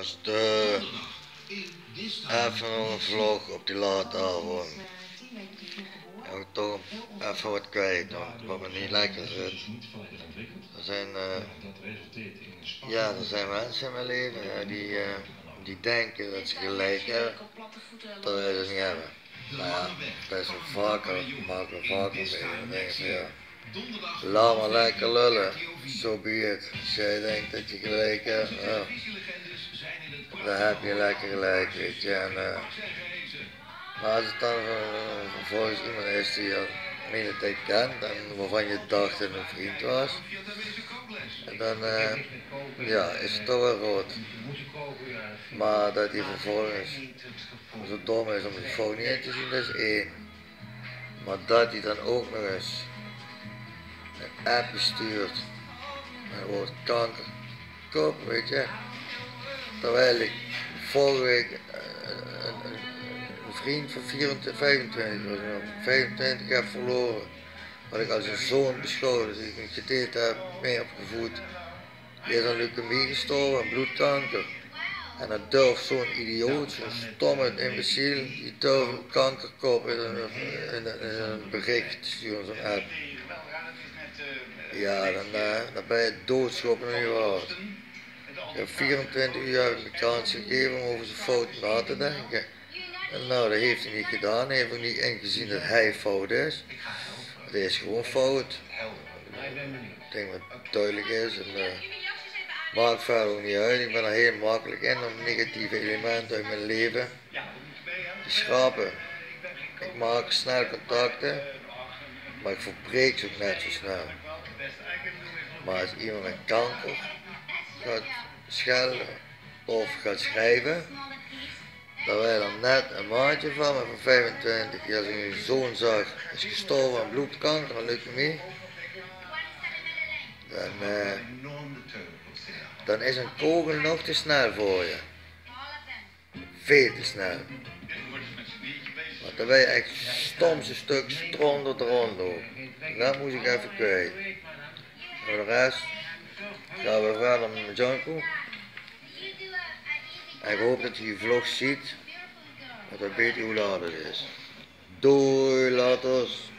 was de even een vlog op die late avond. Even wat kwijt, want wat me niet lekker zit. Er zijn, uh, ja, er zijn mensen in mijn leven die, uh, die denken dat ze gelijk hebben, terwijl ze het niet hebben. Nou ja, dat is vaker, maken we vaker mee. Dan ja, laat maar lekker lullen, zo so be it. Als jij denkt dat je gelijk hebt, dan heb je lekker gelijk, weet je. En, uh, maar als het dan uh, volgens iemand is die je hele tijd kent en waarvan je dacht dat een vriend was, en dan uh, ja, is het toch wel rood. Maar dat hij vervolgens zo dom is om de fout niet in te zien, dat is één. Maar dat hij dan ook nog eens een app stuurt met woord kanker, kop, weet je. Terwijl ik vorige week een, een, vriend van 24, 25, 25 heb verloren. Wat ik als een zoon beschouwde, dus ik een gedeelte heb mee opgevoed. Die is aan leukemie gestorven, bloedkanker. En dat durft zo'n idioot, zo'n stomme imbeciel, die durft een kankerkop in een, bericht te sturen, zo'n app. Ja, dan, uh, dan ben je doodschoppen in je hart. Ik heb 24 uur heb ik de kans gegeven om over zijn fout na te denken. En nou, dat heeft hij niet gedaan. Hij heeft ook niet ingezien dat hij fout is. Het is gewoon fout. Ik denk dat het duidelijk is. En, uh, maakt verder ook niet uit. Ik ben er heel makkelijk in om negatieve elementen uit mijn leven te schrapen. Ik maak snel contacten, maar ik verbreek ze ook net zo snel. Maar als iemand met kanker gaat schelden of gaat schrijven, terwijl er net een maatje van me van 25 jaar zijn zoon zag, is gestorven aan bloedkanker en leukemie, dan, uh, dan is een kogel nog te snel voor je. Veel te snel. Want dan ben je echt stomste stuk stronder eronder. Dat moest ik even kwijt. Voor de rest gaan we verder met Janko. En ik hoop dat je vlog ziet. Dat weet hoe laat het is. Doei, laters.